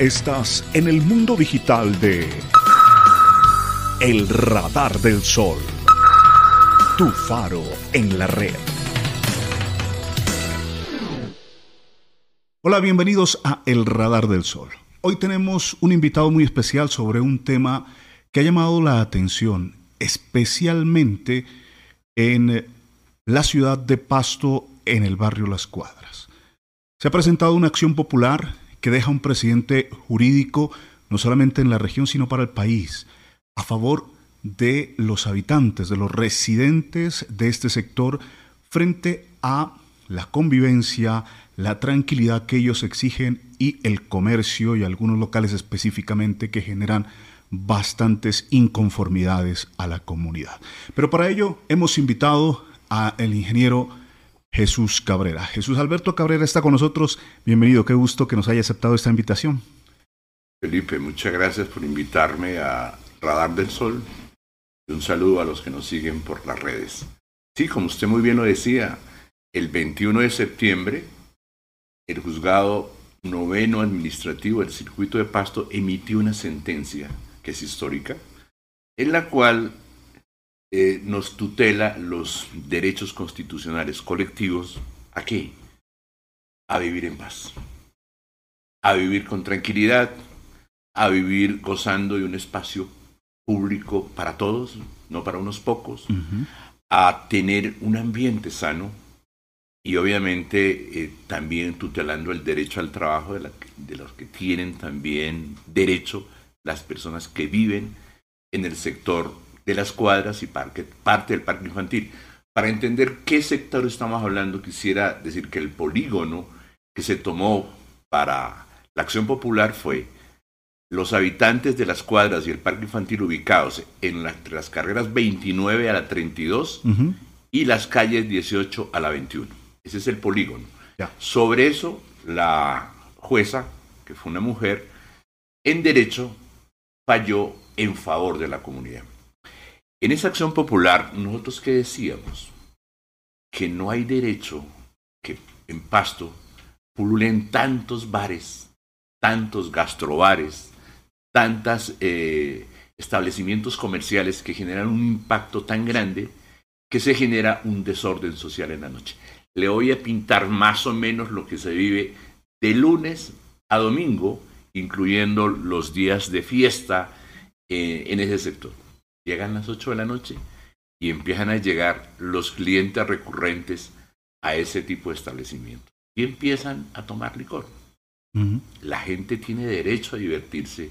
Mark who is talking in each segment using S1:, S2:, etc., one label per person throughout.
S1: Estás en el mundo digital de El Radar del Sol. Tu faro en la red. Hola, bienvenidos a El Radar del Sol. Hoy tenemos un invitado muy especial sobre un tema que ha llamado la atención, especialmente en la ciudad de Pasto, en el barrio Las Cuadras. Se ha presentado una acción popular que deja un presidente jurídico no solamente en la región, sino para el país, a favor de los habitantes, de los residentes de este sector, frente a la convivencia, la tranquilidad que ellos exigen y el comercio y algunos locales específicamente que generan bastantes inconformidades a la comunidad. Pero para ello hemos invitado al ingeniero Jesús Cabrera. Jesús Alberto Cabrera está con nosotros. Bienvenido, qué gusto que nos haya aceptado esta invitación.
S2: Felipe, muchas gracias por invitarme a Radar del Sol y un saludo a los que nos siguen por las redes. Sí, como usted muy bien lo decía, el 21 de septiembre el juzgado noveno administrativo del circuito de Pasto emitió una sentencia que es histórica, en la cual eh, nos tutela los derechos constitucionales colectivos. ¿A qué? A vivir en paz, a vivir con tranquilidad, a vivir gozando de un espacio público para todos, no para unos pocos, a tener un ambiente sano y obviamente eh, también tutelando el derecho al trabajo de, de los que tienen también derecho las personas que viven en el sector de las cuadras y parque, parte del parque infantil. Para entender qué sector estamos hablando, quisiera decir que el polígono que se tomó para la acción popular fue los habitantes de las cuadras y el parque infantil ubicados en las carreras 29 a la 32 y las calles 18 a la 21. Ese es el polígono. Sobre eso, la jueza, que fue una mujer, en derecho falló en favor de la comunidad. En esa acción popular, nosotros que decíamos que no hay derecho que en Pasto pululen tantos bares, tantos gastrobares, tantos eh, establecimientos comerciales que generan un impacto tan grande que se genera un desorden social en la noche. Le voy a pintar más o menos lo que se vive de lunes a domingo incluyendo los días de fiesta eh, en ese sector. Llegan las 8 de la noche y empiezan a llegar los clientes recurrentes a ese tipo de establecimiento y empiezan a tomar licor. La gente tiene derecho a divertirse,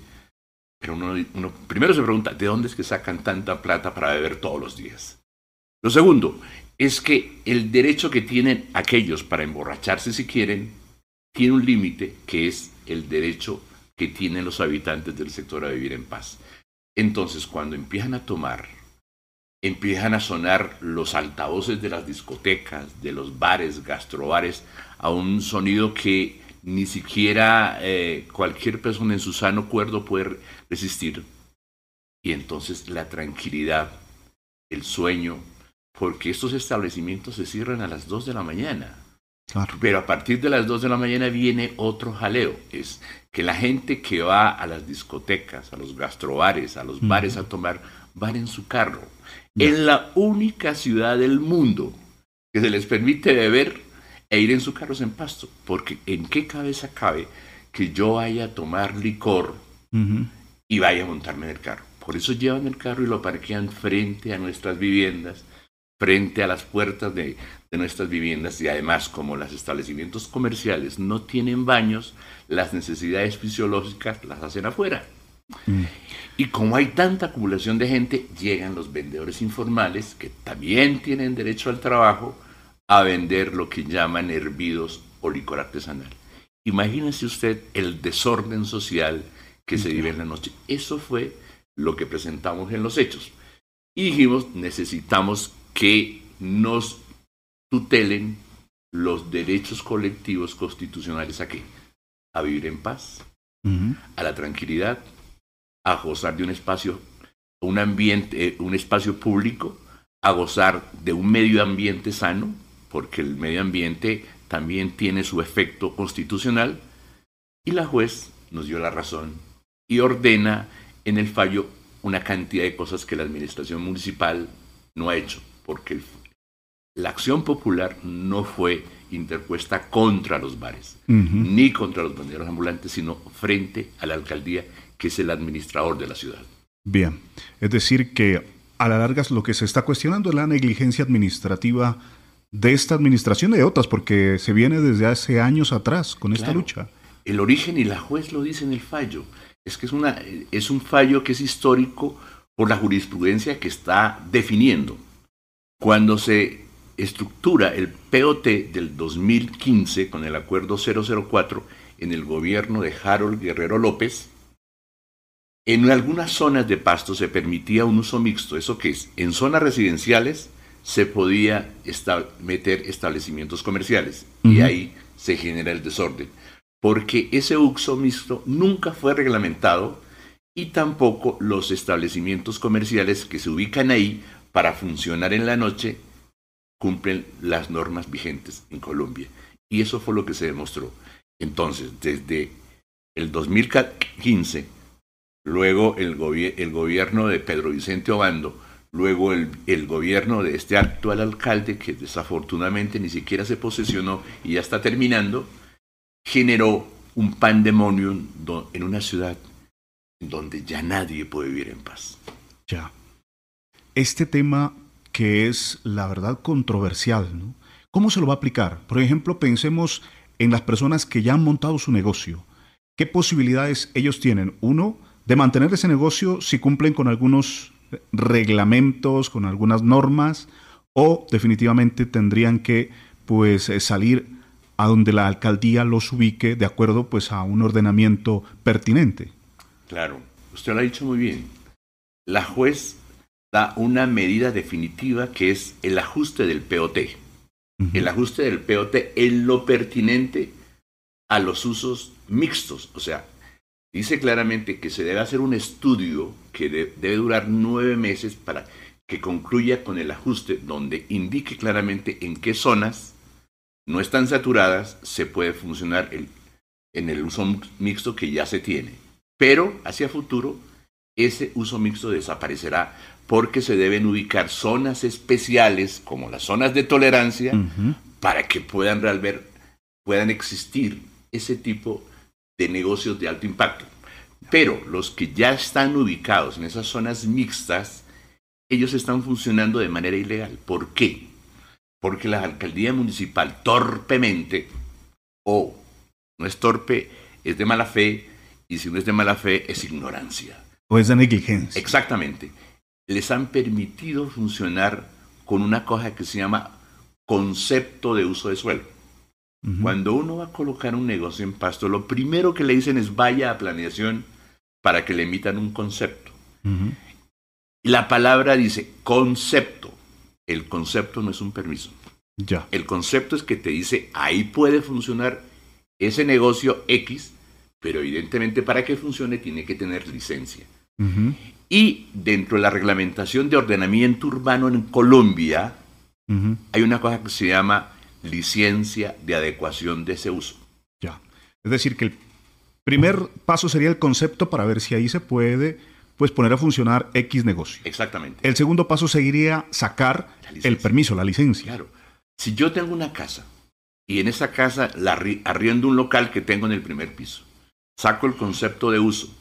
S2: pero uno, uno primero se pregunta, ¿de dónde es que sacan tanta plata para beber todos los días? Lo segundo es que el derecho que tienen aquellos para emborracharse si quieren tiene un límite que es el derecho que tienen los habitantes del sector a vivir en paz. Entonces, cuando empiezan a tomar, empiezan a sonar los altavoces de las discotecas, de los bares, gastrobares, a un sonido que ni siquiera eh, cualquier persona en su sano cuerdo puede resistir. Y entonces la tranquilidad, el sueño, porque estos establecimientos se cierran a las 2 de la mañana. Pero a partir de las 2 de la mañana viene otro jaleo. Es que la gente que va a las discotecas, a los gastrobares, a los bares a tomar, van en su carro. En la única ciudad del mundo que se les permite beber e ir en su carro en pasto. Porque ¿en qué cabeza cabe que yo vaya a tomar licor y vaya a montarme en el carro? Por eso llevan el carro y lo parquean frente a nuestras viviendas frente a las puertas de, nuestras viviendas y además como los establecimientos comerciales no tienen baños, las necesidades fisiológicas las hacen afuera. Mm. Y como hay tanta acumulación de gente, llegan los vendedores informales que también tienen derecho al trabajo a vender lo que llaman hervidos o licor artesanal. Imagínese usted el desorden social que se vive en la noche. Eso fue lo que presentamos en los hechos. Y dijimos, necesitamos que nos tutelen los derechos colectivos constitucionales a qué? A vivir en paz, a la tranquilidad, a gozar de un espacio, un ambiente, eh, un espacio público, a gozar de un medio ambiente sano, porque el medio ambiente también tiene su efecto constitucional, y la juez nos dio la razón y ordena en el fallo una cantidad de cosas que la administración municipal no ha hecho, porque la acción popular no fue interpuesta contra los bares, ni contra los banderos ambulantes, sino frente a la alcaldía, que es el administrador de la ciudad.
S1: Bien, es decir que a la larga lo que se está cuestionando es la negligencia administrativa de esta administración y de otras, porque se viene desde hace años atrás con esta lucha.
S2: El origen y la juez lo dice en el fallo. Es que es, una, es un fallo que es histórico por la jurisprudencia que está definiendo. Cuando se estructura el POT del 2015 con el acuerdo 004 en el gobierno de Harold Guerrero López, en algunas zonas de pasto se permitía un uso mixto. ¿Eso qué es? En zonas residenciales se podía meter establecimientos comerciales y ahí se genera el desorden. Porque ese uso mixto nunca fue reglamentado y tampoco los establecimientos comerciales que se ubican ahí para funcionar en la noche cumplen las normas vigentes en Colombia. Y eso fue lo que se demostró. Entonces, desde el 2015, luego el, el gobierno de Pedro Vicente Obando, luego el, el, gobierno de este actual alcalde, que desafortunadamente ni siquiera se posesionó y ya está terminando, generó un pandemonium en una ciudad donde ya nadie puede vivir en paz.
S1: Ya. Este tema que es la verdad controversial. ¿no? ¿Cómo se lo va a aplicar? Por ejemplo, pensemos en las personas que ya han montado su negocio. ¿Qué posibilidades ellos tienen? Uno, de mantener ese negocio si cumplen con algunos reglamentos, con algunas normas, o definitivamente tendrían que pues eh, salir a donde la alcaldía los ubique de acuerdo pues a un ordenamiento pertinente.
S2: Claro, usted lo ha dicho muy bien. La juez da una medida definitiva que es el ajuste del POT. El ajuste del POT en lo pertinente a los usos mixtos. O sea, dice claramente que se debe hacer un estudio que debe durar nueve meses para que concluya con el ajuste donde indique claramente en qué zonas no están saturadas se puede funcionar en el uso mixto que ya se tiene. Pero hacia futuro ese uso mixto desaparecerá porque se deben ubicar zonas especiales como las zonas de tolerancia para que puedan realmente puedan existir ese tipo de negocios de alto impacto. Pero los que ya están ubicados en esas zonas mixtas, ellos están funcionando de manera ilegal. ¿Por qué? Porque la alcaldía municipal torpemente, o no es torpe, es de mala fe, y si no es de mala fe, es ignorancia.
S1: O es de negligencia.
S2: Exactamente les han permitido funcionar con una cosa que se llama concepto de uso de suelo. Cuando uno va a colocar un negocio en pasto, lo primero que le dicen es vaya a planeación para que le emitan un concepto. La palabra dice concepto. El concepto no es un permiso.
S1: Ya.
S2: El concepto es que te dice ahí puede funcionar ese negocio X, pero evidentemente para que funcione tiene que tener licencia. Y dentro de la reglamentación de ordenamiento urbano en Colombia, hay una cosa que se llama licencia de adecuación de ese uso.
S1: Ya. Es decir, que el primer paso sería el concepto para ver si ahí se puede pues poner a funcionar X negocio.
S2: Exactamente.
S1: El segundo paso seguiría sacar el permiso, la licencia.
S2: Claro. Si yo tengo una casa y en esa casa la arriendo un local que tengo en el primer piso, saco el concepto de uso,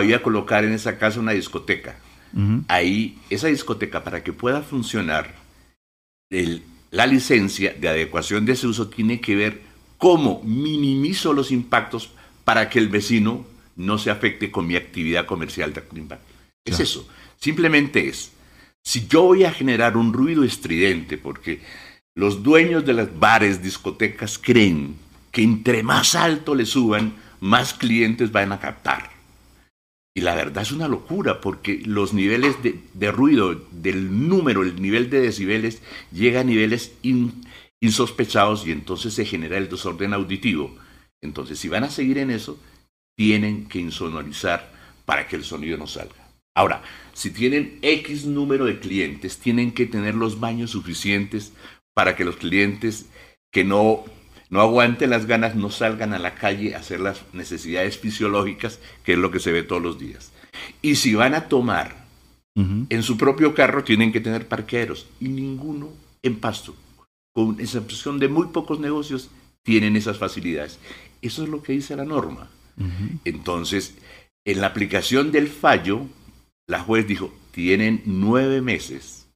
S2: voy a colocar en esa casa una discoteca. Ahí, esa discoteca, para que pueda funcionar, la licencia de adecuación de ese uso tiene que ver cómo minimizo los impactos para que el vecino no se afecte con mi actividad comercial de impacto. Es eso. Simplemente es, si yo voy a generar un ruido estridente, porque los dueños de las bares, discotecas creen que entre más alto le suban, más clientes van a captar. Y la verdad es una locura porque los niveles de, ruido del número, el nivel de decibeles llega a niveles insospechados y entonces se genera el desorden auditivo. Entonces, si van a seguir en eso, tienen que insonorizar para que el sonido no salga. Ahora, si tienen X número de clientes, tienen que tener los baños suficientes para que los clientes que no, no aguanten las ganas, no salgan a la calle a hacer las necesidades fisiológicas, que es lo que se ve todos los días. Y si van a tomar en su propio carro, tienen que tener parqueros. Y ninguno en Pasto, con excepción de muy pocos negocios, tienen esas facilidades. Eso es lo que dice la norma. Entonces, en la aplicación del fallo, la juez dijo, tienen nueve meses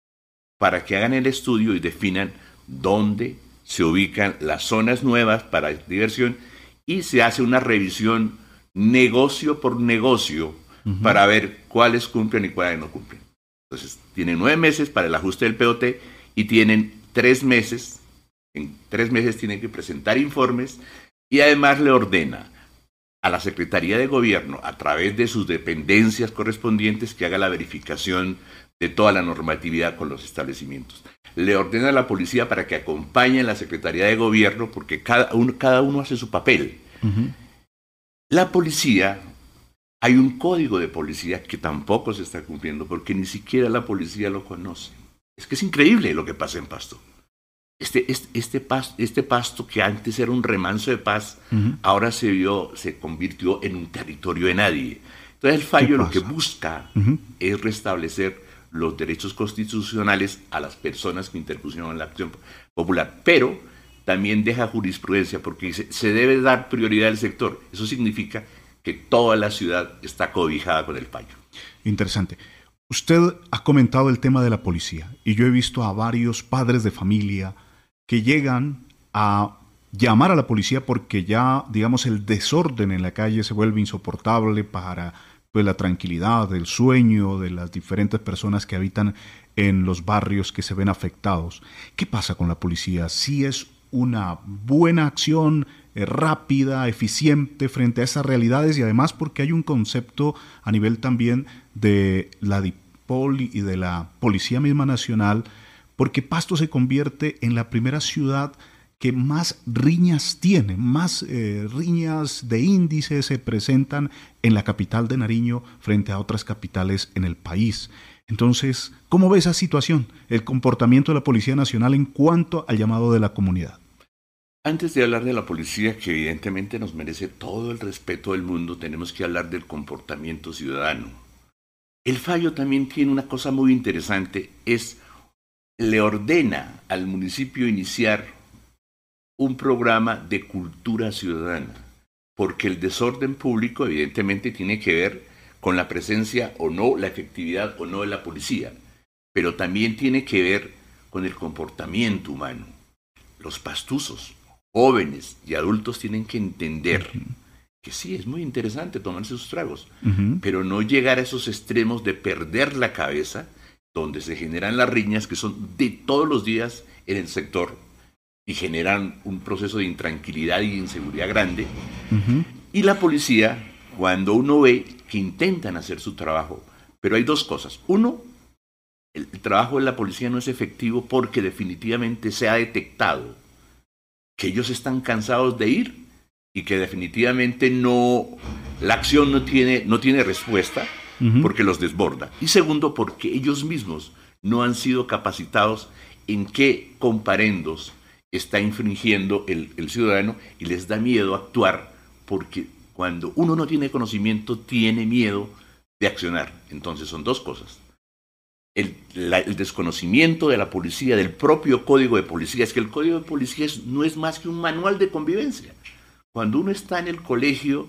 S2: para que hagan el estudio y definan dónde se ubican las zonas nuevas para diversión y se hace una revisión negocio por negocio para ver cuáles cumplen y cuáles no cumplen. Entonces, tienen nueve meses para el ajuste del POT y tienen tres meses, en tres meses tienen que presentar informes y además le ordena a la Secretaría de Gobierno, a través de sus dependencias correspondientes, que haga la verificación de toda la normatividad con los establecimientos. Le ordena a la policía para que acompañe a la Secretaría de Gobierno, porque cada uno, cada uno hace su papel. La policía, hay un código de policía que tampoco se está cumpliendo, porque ni siquiera la policía lo conoce. Es que es increíble lo que pasa en Pasto. Este, este, este, pasto, este pasto que antes era un remanso de paz, ahora se vio, se convirtió en un territorio de nadie. Entonces el fallo lo que busca es restablecer los derechos constitucionales a las personas que interpusieron la acción popular, pero también deja jurisprudencia porque dice, se debe dar prioridad al sector. Eso significa que toda la ciudad está cobijada con el fallo.
S1: Interesante. Usted ha comentado el tema de la policía y yo he visto a varios padres de familia, que llegan a llamar a la policía porque ya, digamos, el desorden en la calle se vuelve insoportable para pues, la tranquilidad, el sueño de las diferentes personas que habitan en los barrios que se ven afectados. ¿Qué pasa con la policía? ¿Si es una buena acción eh, rápida, eficiente frente a esas realidades y además porque hay un concepto a nivel también de la DIPOL y de la Policía misma Nacional porque Pasto se convierte en la primera ciudad que más riñas tiene, más eh, riñas de índice se presentan en la capital de Nariño frente a otras capitales en el país. Entonces, ¿cómo ve esa situación, el comportamiento de la Policía Nacional en cuanto al llamado de la comunidad?
S2: Antes de hablar de la policía, que evidentemente nos merece todo el respeto del mundo, tenemos que hablar del comportamiento ciudadano. El fallo también tiene una cosa muy interesante, es le ordena al municipio iniciar un programa de cultura ciudadana, porque el desorden público evidentemente tiene que ver con la presencia o no, la efectividad o no de la policía, pero también tiene que ver con el comportamiento humano. Los pastuzos, jóvenes y adultos tienen que entender que sí, es muy interesante tomarse sus tragos, pero no llegar a esos extremos de perder la cabeza donde se generan las riñas que son de todos los días en el sector y generan un proceso de intranquilidad y inseguridad grande. Y la policía, cuando uno ve que intentan hacer su trabajo, pero hay dos cosas. Uno, el, trabajo de la policía no es efectivo porque definitivamente se ha detectado que ellos están cansados de ir y que definitivamente no, la acción no tiene, no tiene respuesta porque los desborda. Y segundo, porque ellos mismos no han sido capacitados en qué comparendos está infringiendo el, ciudadano y les da miedo actuar porque cuando uno no tiene conocimiento tiene miedo de accionar. Entonces son dos cosas. El, el, desconocimiento de la policía, del propio código de policía. Es que el código de policía no es más que un manual de convivencia. Cuando uno está en el colegio,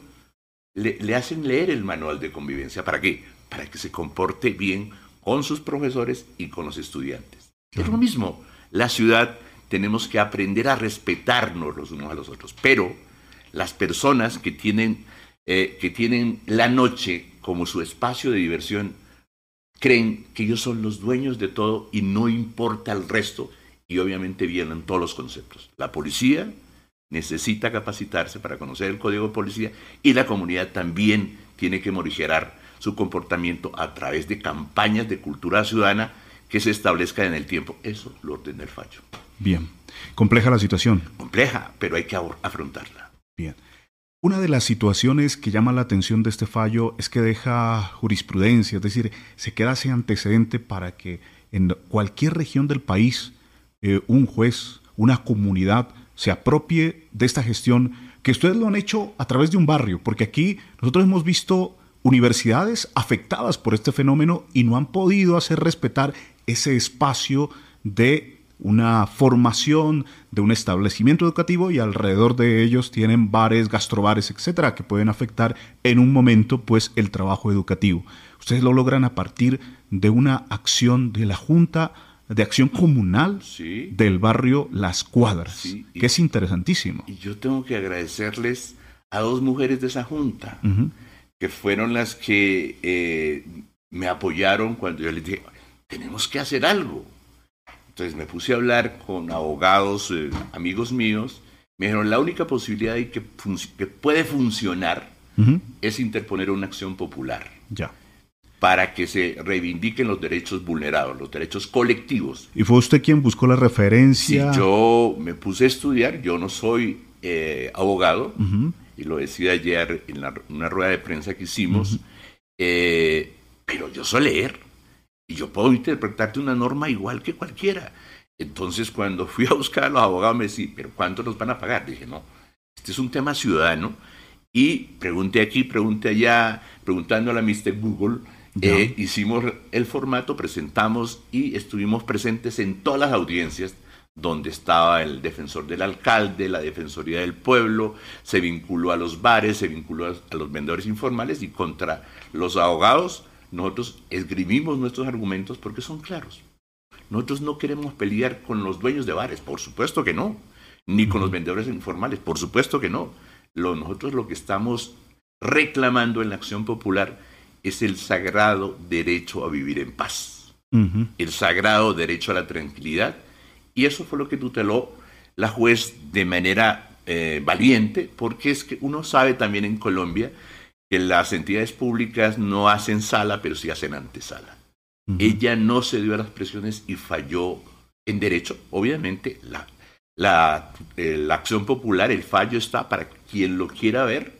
S2: le, hacen leer el manual de convivencia. ¿Para qué? Para que se comporte bien con sus profesores y con los estudiantes. Es lo mismo. La ciudad tenemos que aprender a respetarnos los unos a los otros. Pero las personas que tienen, eh, que tienen la noche como su espacio de diversión, creen que ellos son los dueños de todo y no importa el resto. Y obviamente vienen todos los conceptos. La policía, necesita capacitarse para conocer el código de policía y la comunidad también tiene que morigerar su comportamiento a través de campañas de cultura ciudadana que se establezcan en el tiempo. Eso lo ordena el fallo.
S1: Bien. Compleja la situación.
S2: Compleja, pero hay que afrontarla.
S1: Bien. Una de las situaciones que llama la atención de este fallo es que deja jurisprudencia, es decir, se queda ese antecedente para que en cualquier región del país eh, un juez, una comunidad se apropie de esta gestión que ustedes lo han hecho a través de un barrio, porque aquí nosotros hemos visto universidades afectadas por este fenómeno y no han podido hacer respetar ese espacio de una formación de un establecimiento educativo y alrededor de ellos tienen bares, gastrobares, etcétera, que pueden afectar en un momento pues el trabajo educativo. Ustedes lo logran a partir de una acción de la Junta de Acción Comunal del barrio Las Cuadras, que es interesantísimo.
S2: Y yo tengo que agradecerles a dos mujeres de esa junta, que fueron las que eh, me apoyaron cuando yo les dije, tenemos que hacer algo entonces me puse a hablar con abogados, eh, amigos míos. Me dijeron, la única posibilidad de que, puede funcionar es interponer una acción popular.
S1: Ya.
S2: Para que se reivindiquen los derechos vulnerados, los derechos colectivos.
S1: ¿Y fue usted quien buscó la referencia?
S2: Sí, yo me puse a estudiar. Yo no soy eh, abogado. Y lo decía ayer en una rueda de prensa que hicimos. Eh, pero yo sé leer. Y yo puedo interpretarte una norma igual que cualquiera. Entonces, cuando fui a buscar a los abogados, me decían, ¿pero cuánto nos van a pagar? Dije, no, este es un tema ciudadano. Y pregunté aquí, pregunté allá, preguntándole a Mr. Google, eh, hicimos el formato, presentamos y estuvimos presentes en todas las audiencias donde estaba el defensor del alcalde, la defensoría del pueblo, se vinculó a los bares, se vinculó a los vendedores informales y contra los abogados nosotros escribimos nuestros argumentos porque son claros. Nosotros no queremos pelear con los dueños de bares, por supuesto que no, ni con los vendedores informales, por supuesto que no. Lo, nosotros lo que estamos reclamando en la acción popular es el sagrado derecho a vivir en paz, el sagrado derecho a la tranquilidad, y eso fue lo que tuteló la juez de manera eh, valiente, porque es que uno sabe también en Colombia que las entidades públicas no hacen sala, pero sí hacen antesala. Ella no se dio a las presiones y falló en derecho. Obviamente, la, la, eh, la, acción popular, el fallo está para quien lo quiera ver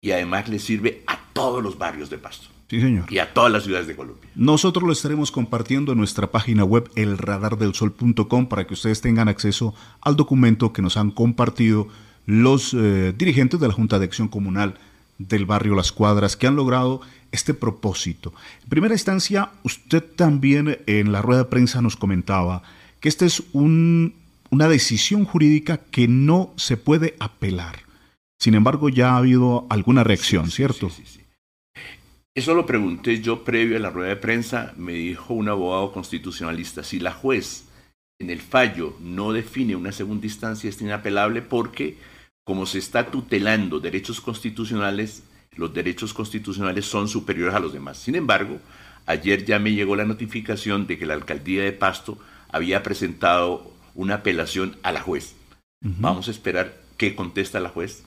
S2: y además le sirve a todos los barrios de Pasto.
S1: Sí, señor.
S2: Y a todas las ciudades de Colombia.
S1: Nosotros lo estaremos compartiendo en nuestra página web elradardelsol.com para que ustedes tengan acceso al documento que nos han compartido los eh, dirigentes de la Junta de Acción Comunal del barrio Las Cuadras que han logrado este propósito. En primera instancia, usted también en la rueda de prensa nos comentaba que esta es una decisión jurídica que no se puede apelar. Sin embargo, ya ha habido alguna reacción, ¿cierto? Sí, sí,
S2: Eso lo pregunté yo previo a la rueda de prensa. Me dijo un abogado constitucionalista, si la juez en el fallo no define una segunda instancia, es inapelable porque como se está tutelando derechos constitucionales, los derechos constitucionales son superiores a los demás. Sin embargo, ayer ya me llegó la notificación de que la alcaldía de Pasto había presentado una apelación a la juez. Vamos a esperar qué contesta la juez,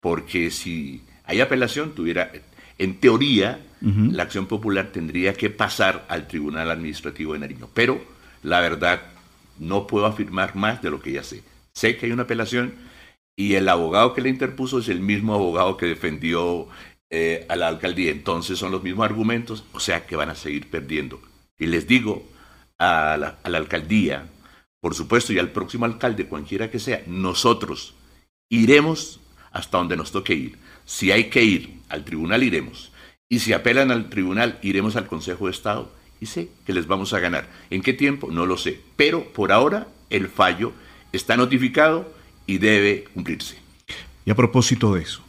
S2: porque si hay apelación, tuviera, en teoría, la acción popular tendría que pasar al Tribunal Administrativo de Nariño. Pero la verdad, no puedo afirmar más de lo que ya sé. Sé que hay una apelación, y el abogado que le interpuso es el mismo abogado que defendió eh, a la alcaldía. Entonces son los mismos argumentos, o sea que van a seguir perdiendo. Y les digo a la, a la alcaldía, por supuesto, y al próximo alcalde, cualquiera que sea, nosotros iremos hasta donde nos toque ir. Si hay que ir al tribunal, iremos. Y si apelan al tribunal, iremos al Consejo de Estado. Y sé que les vamos a ganar. ¿En qué tiempo? No lo sé. Pero por ahora el fallo está notificado y debe cumplirse.
S1: Y a propósito de eso,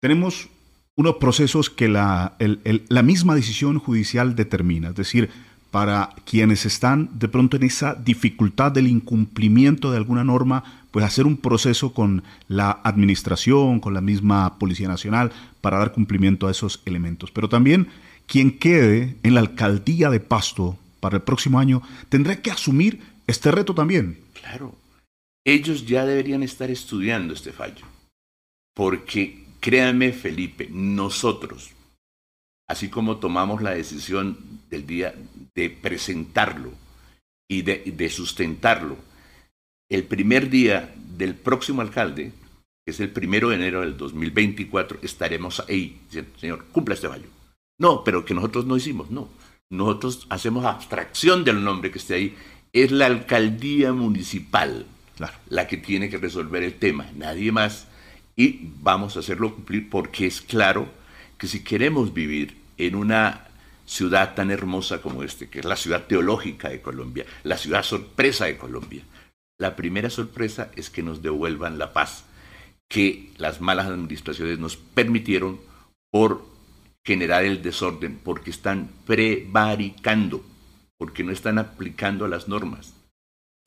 S1: tenemos unos procesos que la, la misma decisión judicial determina, es decir, para quienes están de pronto en esa dificultad del incumplimiento de alguna norma, pues hacer un proceso con la administración, con la misma Policía Nacional, para dar cumplimiento a esos elementos. Pero también quien quede en la alcaldía de Pasto para el próximo año tendrá que asumir este reto también.
S2: Claro, ellos ya deberían estar estudiando este fallo. Porque créanme, Felipe, nosotros, así como tomamos la decisión del día de presentarlo y de, sustentarlo, el primer día del próximo alcalde, que es el primero de enero del 2024, estaremos ahí señor, cumpla este fallo. No, pero que nosotros no hicimos, no. Nosotros hacemos abstracción del nombre que esté ahí. Es la alcaldía municipal la que tiene que resolver el tema, nadie más. Y vamos a hacerlo cumplir porque es claro que si queremos vivir en una ciudad tan hermosa como este, que es la ciudad teológica de Colombia, la ciudad sorpresa de Colombia, la primera sorpresa es que nos devuelvan la paz que las malas administraciones nos permitieron por generar el desorden, porque están prevaricando, porque no están aplicando las normas.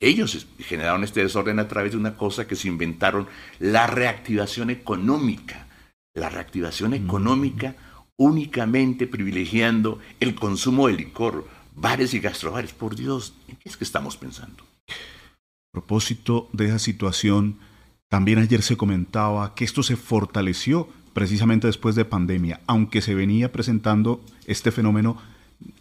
S2: Ellos generaron este desorden a través de una cosa que se inventaron, la reactivación económica. La reactivación económica únicamente privilegiando el consumo de licor, bares y gastrobares. Por Dios, ¿en qué es que estamos pensando?
S1: A propósito de esa situación, también ayer se comentaba que esto se fortaleció precisamente después de pandemia, aunque se venía presentando este fenómeno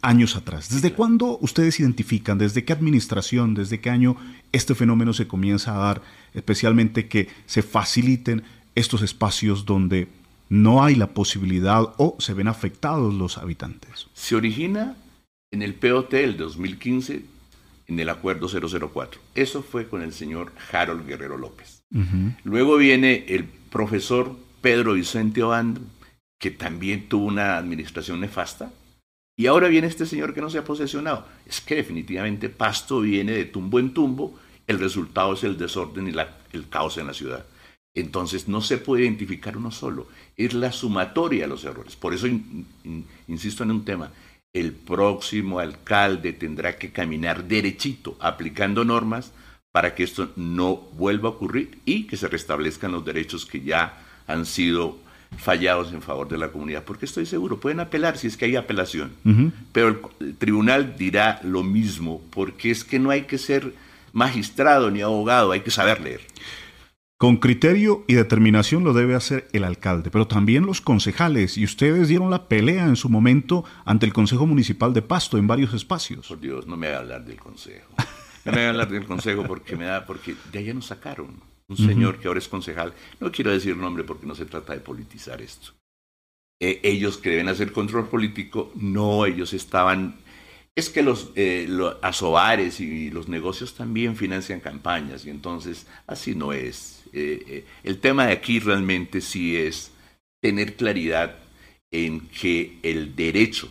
S1: años atrás. ¿Desde cuándo ustedes identifican, desde qué administración, desde qué año este fenómeno se comienza a dar, especialmente que se faciliten estos espacios donde no hay la posibilidad o se ven afectados los habitantes?
S2: Se origina en el POT del 2015 en el acuerdo 004. Eso fue con el señor Harold Guerrero López. Luego viene el profesor Pedro Vicente Obando, que también tuvo una administración nefasta. Y ahora viene este señor que no se ha posesionado. Es que definitivamente Pasto viene de tumbo en tumbo. El resultado es el desorden y el caos en la ciudad. Entonces no se puede identificar uno solo. Es la sumatoria de los errores. Por eso insisto en un tema el próximo alcalde tendrá que caminar derechito, aplicando normas para que esto no vuelva a ocurrir y que se restablezcan los derechos que ya han sido fallados en favor de la comunidad. Porque estoy seguro, pueden apelar si es que hay apelación, pero el, tribunal dirá lo mismo, porque es que no hay que ser magistrado ni abogado, hay que saber leer.
S1: Con criterio y determinación lo debe hacer el alcalde, pero también los concejales, y ustedes dieron la pelea en su momento ante el Consejo Municipal de Pasto en varios espacios.
S2: Por Dios, no me haga hablar del Consejo. No me haga hablar del Consejo porque me da, porque de allá nos sacaron. Un señor que ahora es concejal, no quiero decir nombre porque no se trata de politizar esto. Eh, ellos que deben hacer control político, no, ellos estaban es que los, eh, asobares y los negocios también financian campañas y entonces así no es. Eh, eh, el tema de aquí realmente sí es tener claridad en que el derecho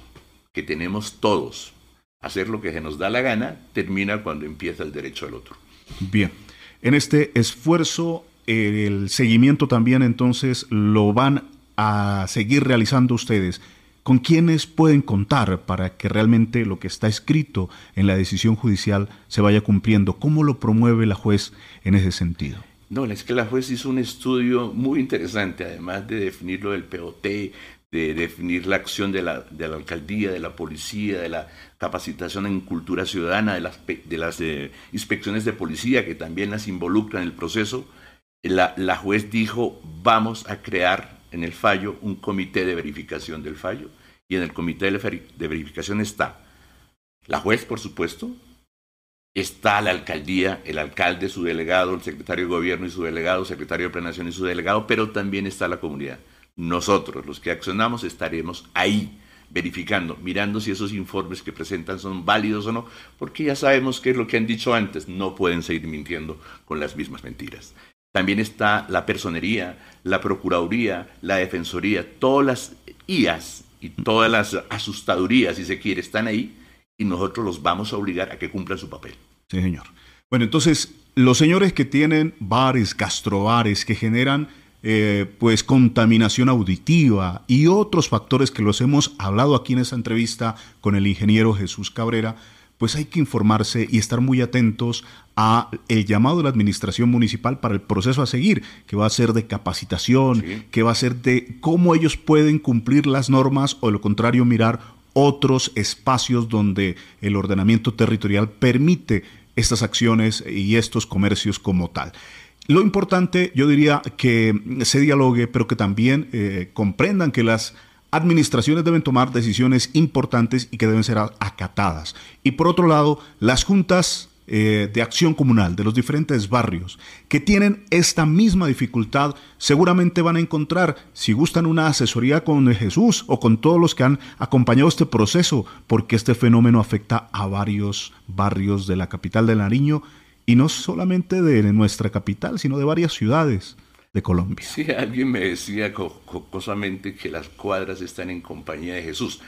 S2: que tenemos todos a hacer lo que se nos da la gana termina cuando empieza el derecho del otro.
S1: Bien, en este esfuerzo el seguimiento también entonces lo van a seguir realizando ustedes ¿Con quiénes pueden contar para que realmente lo que está escrito en la decisión judicial se vaya cumpliendo? ¿Cómo lo promueve la juez en ese sentido?
S2: No, es que la juez hizo un estudio muy interesante, además de definir lo del POT, de definir la acción de la, de la alcaldía, de la policía, de la capacitación en cultura ciudadana, de las, de las eh, inspecciones de policía que también las involucran en el proceso. La, la juez dijo, vamos a crear en el fallo un comité de verificación del fallo y en el comité de verificación está la juez, por supuesto, está la alcaldía, el alcalde, su delegado, el secretario de gobierno y su delegado, secretario de planeación y su delegado, pero también está la comunidad. Nosotros, los que accionamos, estaremos ahí verificando, mirando si esos informes que presentan son válidos o no, porque ya sabemos que es lo que han dicho antes, no pueden seguir mintiendo con las mismas mentiras. También está la personería, la procuraduría, la defensoría, todas las IAS y todas las asustadurías, si se quiere, están ahí y nosotros los vamos a obligar a que cumplan su papel.
S1: Sí, señor. Bueno, entonces, los señores que tienen bares, gastrobares, que generan eh, pues contaminación auditiva y otros factores que los hemos hablado aquí en esta entrevista con el ingeniero Jesús Cabrera, pues hay que informarse y estar muy atentos a el llamado de la administración municipal para el proceso a seguir, que va a ser de capacitación, que va a ser de cómo ellos pueden cumplir las normas o de lo contrario mirar otros espacios donde el ordenamiento territorial permite estas acciones y estos comercios como tal. Lo importante, yo diría, que se dialogue, pero que también eh, comprendan que las administraciones deben tomar decisiones importantes y que deben ser acatadas. Y por otro lado, las juntas eh, de acción comunal de los diferentes barrios que tienen esta misma dificultad seguramente van a encontrar, si gustan, una asesoría con Jesús o con todos los que han acompañado este proceso, porque este fenómeno afecta a varios barrios de la capital de Nariño Y no solamente de nuestra capital, sino de varias ciudades de Colombia.
S2: Sí, alguien me decía jocosamente que las cuadras están en compañía de Jesús.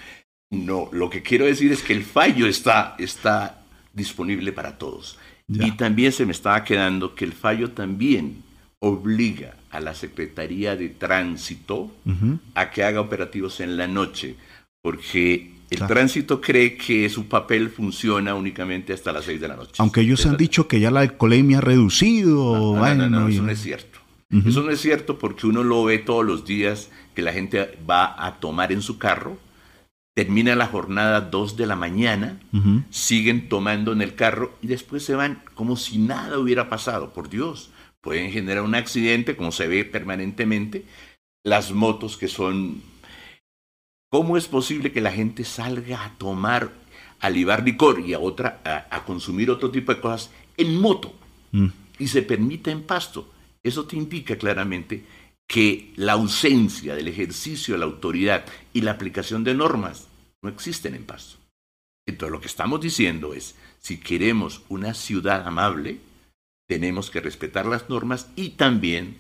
S2: No, lo que quiero decir es que el fallo está, está disponible para todos. Y también se me estaba quedando que el fallo también obliga a la Secretaría de Tránsito a que haga operativos en la noche, porque el tránsito cree que su papel funciona únicamente hasta las 6 de la noche.
S1: Aunque ellos han dicho que ya la alcoholemia ha reducido.
S2: No, no, no, eso no es cierto. Eso no es cierto porque uno lo ve todos los días que la gente va a tomar en su carro, termina la jornada 2 de la mañana, siguen tomando en el carro y después se van como si nada hubiera pasado. Por Dios, pueden generar un accidente como se ve permanentemente. Las motos que son... ¿Cómo es posible que la gente salga a tomar, a libar licor y a, otra, a, consumir otro tipo de cosas en moto mm. y se permita en pasto? Eso te indica claramente que la ausencia del ejercicio de la autoridad y la aplicación de normas no existen en Pasto. Entonces lo que estamos diciendo es, si queremos una ciudad amable, tenemos que respetar las normas y también,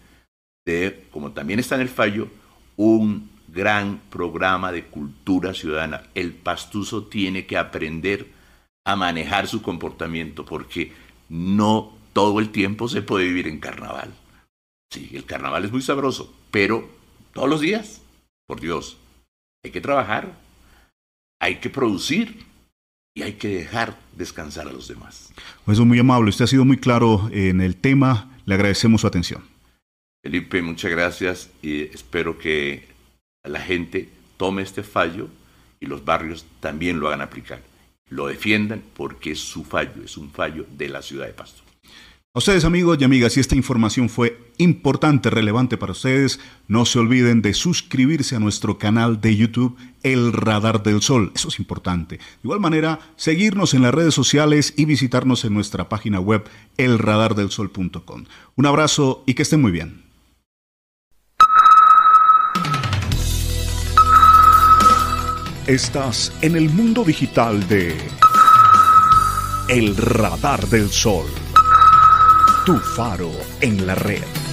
S2: de, como también está en el fallo, un gran programa de cultura ciudadana. El pastuso tiene que aprender a manejar su comportamiento porque no todo el tiempo se puede vivir en carnaval. Sí, el carnaval es muy sabroso, pero todos los días, por Dios, hay que trabajar, hay que producir y hay que dejar descansar a los demás.
S1: Pues es muy amable, usted ha sido muy claro en el tema, le agradecemos su atención.
S2: Felipe, muchas gracias y espero que la gente tome este fallo y los barrios también lo hagan aplicar. Lo defiendan porque es su fallo, es un fallo de la ciudad de Pasto.
S1: A ustedes amigos y amigas, si esta información fue importante, relevante para ustedes, no se olviden de suscribirse a nuestro canal de YouTube El Radar del Sol. Eso es importante. De igual manera, seguirnos en las redes sociales y visitarnos en nuestra página web elradardelsol.com. Un abrazo y que estén muy bien. Estás en el mundo digital de El Radar del Sol tu faro en la red.